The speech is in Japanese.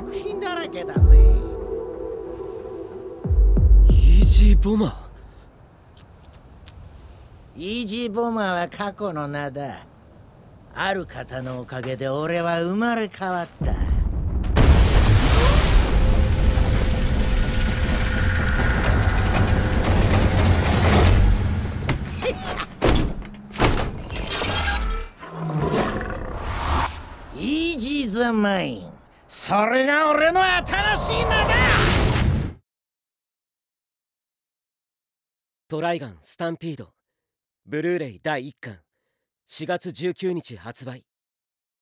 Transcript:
の作品だらけだぜ。イージーボマー？イージーボマーは過去の名だ。ある方のおかげで俺は生まれ変わった。イージーザマインそれが俺の新しい名だ。トライガンスタンピード。ブルーレイ第1巻。4月19日発売。